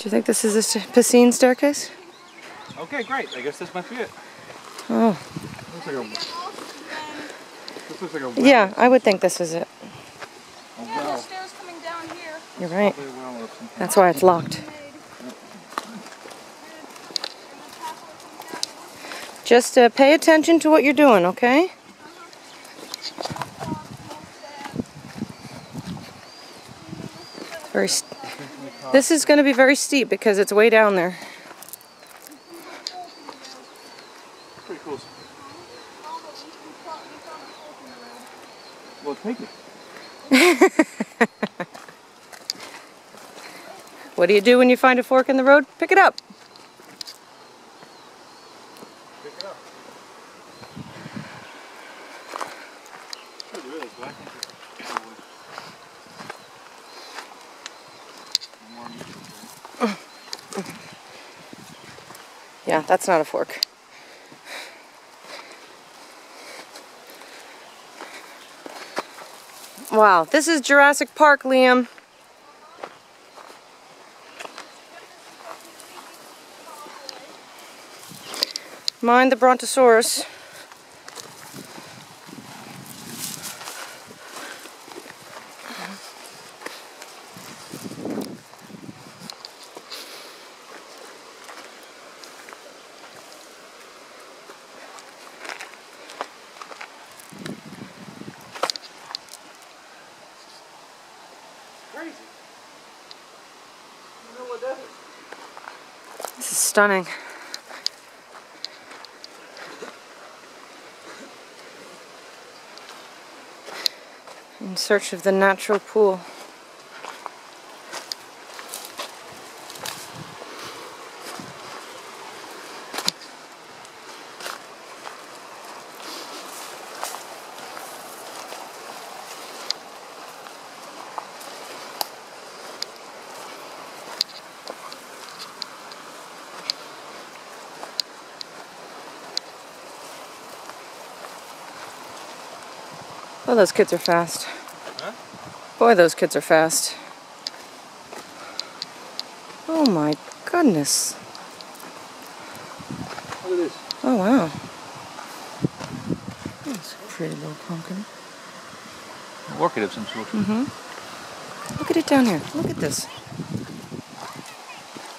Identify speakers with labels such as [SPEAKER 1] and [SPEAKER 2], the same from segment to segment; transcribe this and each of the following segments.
[SPEAKER 1] Do you think this is a piscine staircase?
[SPEAKER 2] Okay, great. I guess this must be it.
[SPEAKER 1] Oh,
[SPEAKER 2] Looks like a, this looks like a
[SPEAKER 1] yeah, I would think this is it.
[SPEAKER 2] A
[SPEAKER 3] Yeah, there's stairs coming down here.
[SPEAKER 1] You're right.
[SPEAKER 2] Probably a well of some kind.
[SPEAKER 1] That's why it's locked. Just uh, pay attention to what you're doing, okay? Very. This is going to be very steep because it's way down there.
[SPEAKER 2] Pretty close. Well, take it.
[SPEAKER 1] What do you do when you find a fork in the road? Pick it up.
[SPEAKER 2] Pick it up. Sure there is, but I think it's probably more meat.
[SPEAKER 1] Yeah, that's not a fork. Wow, this is Jurassic Park, Liam. Mind the Brontosaurus.
[SPEAKER 2] Crazy. You know what that is?
[SPEAKER 1] This is stunning. In search of the natural pool. Oh, those kids are fast.
[SPEAKER 2] Huh?
[SPEAKER 1] Boy, those kids are fast. Oh my goodness.
[SPEAKER 2] Look at this.
[SPEAKER 1] Oh wow. That's a pretty little pumpkin.
[SPEAKER 2] Orchid of some sort.
[SPEAKER 1] Mm-hmm. Look at it down here. Look at this.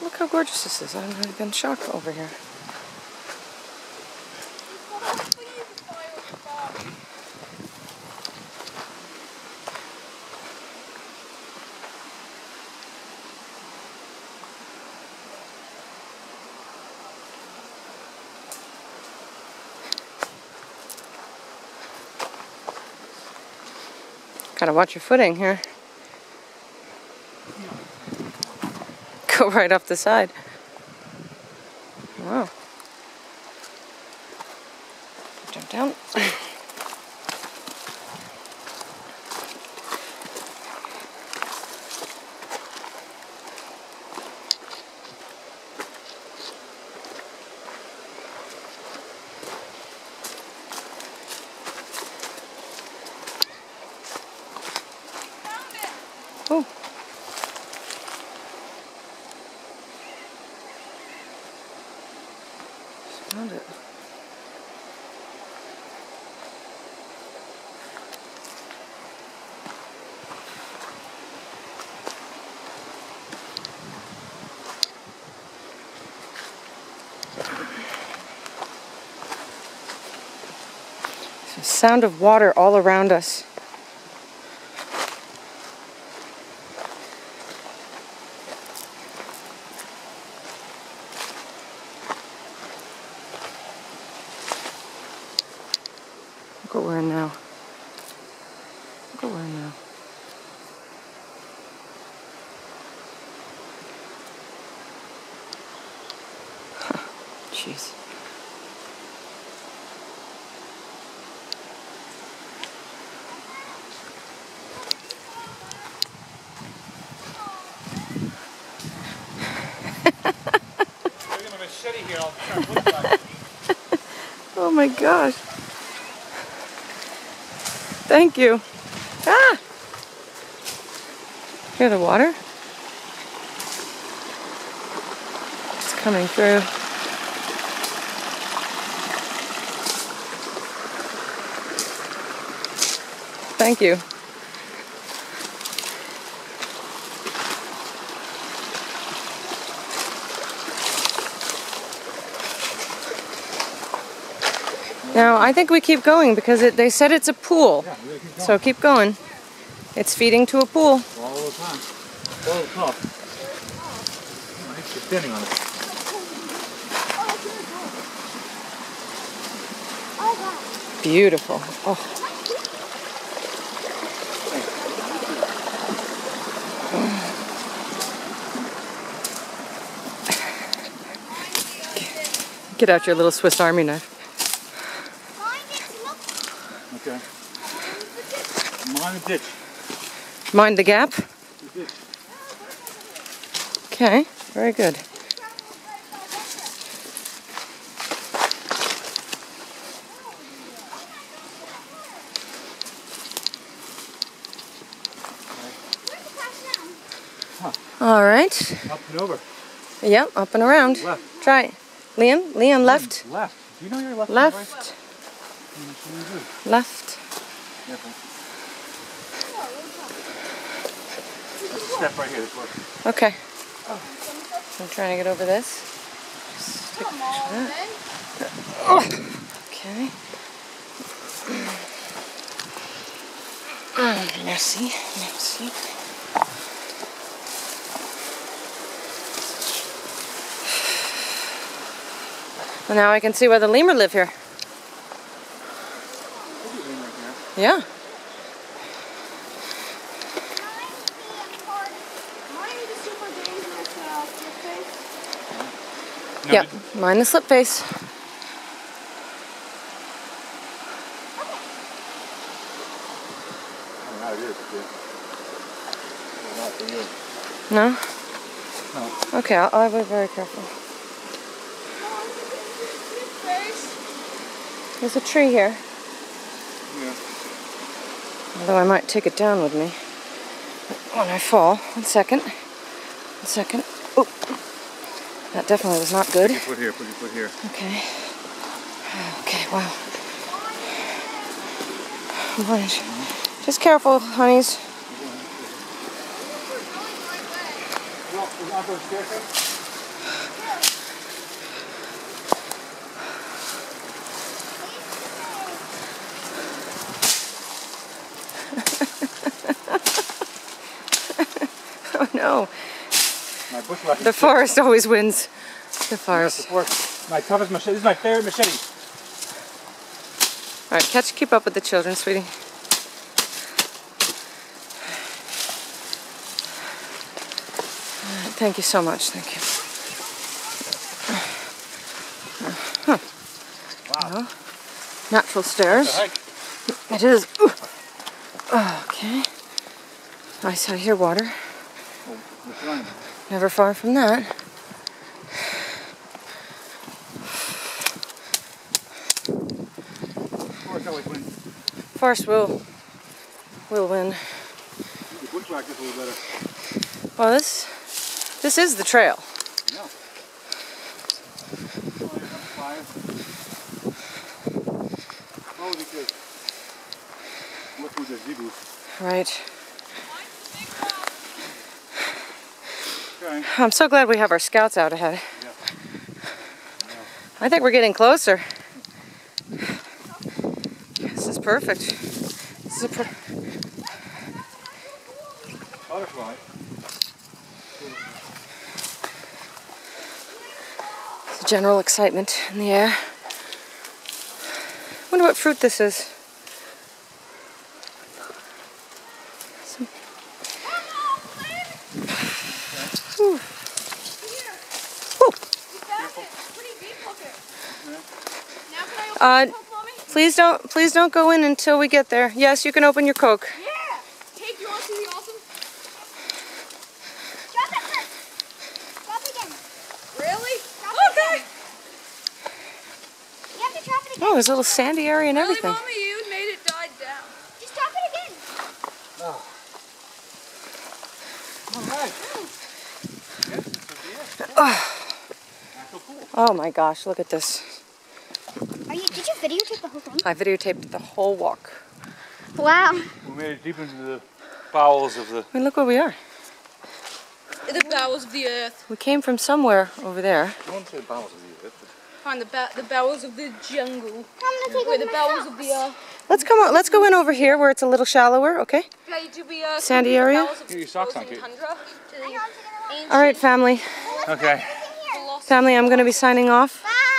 [SPEAKER 1] Look how gorgeous this is. I'm I've been shocked over here. Gotta watch your footing here. Go right off the side. Wow. Jump down. Oh. Found it. Sound of water all around us. Look what we're in now. Look what we're in now. Huh, Jeez.
[SPEAKER 2] Bring a machete here. I'll try to put it back.
[SPEAKER 1] Oh my gosh. Thank you. Ah! Hear the water? It's coming through. Thank you. Now, I think we keep going because it, they said it's a pool.
[SPEAKER 2] Yeah, keep.
[SPEAKER 1] So keep going. It's feeding to a pool.
[SPEAKER 2] all the time. All the top. I standing on it.
[SPEAKER 1] Beautiful. Oh. Get out your little Swiss Army knife.
[SPEAKER 2] Okay. Mind the ditch.
[SPEAKER 1] Mind the gap.
[SPEAKER 2] The.
[SPEAKER 1] Okay, very good. All right.
[SPEAKER 2] Up and over.
[SPEAKER 1] Yep, up and around.
[SPEAKER 2] Left.
[SPEAKER 1] Try it. Liam, Liam, left.
[SPEAKER 2] Left. Do you know your left?
[SPEAKER 1] Left.
[SPEAKER 2] So you do.
[SPEAKER 1] Left.
[SPEAKER 2] Careful. There's a step right here.
[SPEAKER 1] Okay. I'm trying to get over this. Just take a picture of that. Okay. Mm, Merci. Merci. Well, now I can see why the lemur live here. Yeah.
[SPEAKER 2] No,
[SPEAKER 1] Yep. Mind the slip face.
[SPEAKER 2] I don't know how it is, but yeah. Not for you.
[SPEAKER 1] No?
[SPEAKER 2] No.
[SPEAKER 1] Okay, I'll, I'll be very careful. There's a tree here.
[SPEAKER 2] Yeah.
[SPEAKER 1] Although I might take it down with me oh, when I fall. One second. One second. Oh, that definitely was not good.
[SPEAKER 2] Put your foot here. Put your foot here.
[SPEAKER 1] Okay. Okay, wow. Boy, Just careful, honeys.
[SPEAKER 2] No, we're not going staircase.
[SPEAKER 1] Oh no,
[SPEAKER 2] My bushwhacking
[SPEAKER 1] the
[SPEAKER 2] stick.
[SPEAKER 1] forest always wins. The forest.
[SPEAKER 2] My toughest machete. This is my favorite machete.
[SPEAKER 1] All right, catch, keep up with the children, sweetie. Thank you so much. Thank you. Huh.
[SPEAKER 2] Wow.
[SPEAKER 1] Natural stairs. It is. Ooh. Okay. Nice out here, water.
[SPEAKER 2] Oh.
[SPEAKER 1] Never far from that.
[SPEAKER 2] Fork always wins.
[SPEAKER 1] Forest will will win.
[SPEAKER 2] The bushwhack is a little better.
[SPEAKER 1] Well, this this is the trail.
[SPEAKER 2] Yeah. Oh, yeah, that's fire. Oh, because what would the zebras?
[SPEAKER 1] Right.
[SPEAKER 2] Okay.
[SPEAKER 1] I'm so glad we have our scouts out ahead.
[SPEAKER 2] Yeah.
[SPEAKER 1] I think we're getting closer. This is perfect. This is a per-
[SPEAKER 2] Butterfly.
[SPEAKER 1] a general excitement in the air. Wonder what fruit this is. Uh, please don't please don't go in until we get there. Yes, you can open your coke.
[SPEAKER 3] Yeah! Take you want to the awesome? Drop it first. Drop it again. Really? okay. You have to drop it again.
[SPEAKER 1] Oh, there's a little sandy area and
[SPEAKER 3] Really,
[SPEAKER 1] everything.
[SPEAKER 3] Mommy, you made it died down. Just drop it again.
[SPEAKER 2] All right. Yes, this is the end.
[SPEAKER 1] Oh my gosh, look at this.
[SPEAKER 3] Are you, did you videotape the whole thing?
[SPEAKER 1] I videotaped the whole walk.
[SPEAKER 3] Wow.
[SPEAKER 2] We made it deep into the bowels of the.
[SPEAKER 1] I mean, look where we are.
[SPEAKER 4] The bowels of the earth.
[SPEAKER 1] We came from somewhere over there.
[SPEAKER 2] I won't say bowels of the earth.
[SPEAKER 4] Find the ba- the bowels of the jungle.
[SPEAKER 3] I'm gonna take
[SPEAKER 4] Where
[SPEAKER 3] over
[SPEAKER 4] the bowels of the earth.
[SPEAKER 1] Let's come on. Let's go in over here where it's a little shallower. Okay.
[SPEAKER 4] Okay, do we uh,
[SPEAKER 1] Sandy area?
[SPEAKER 4] bowels
[SPEAKER 2] Get your socks on, Kate.
[SPEAKER 4] to the
[SPEAKER 3] Hang on, I'm taking it
[SPEAKER 4] ancient
[SPEAKER 1] All right, family.
[SPEAKER 2] Okay.
[SPEAKER 1] Family, I'm going to be signing off.
[SPEAKER 3] Bye.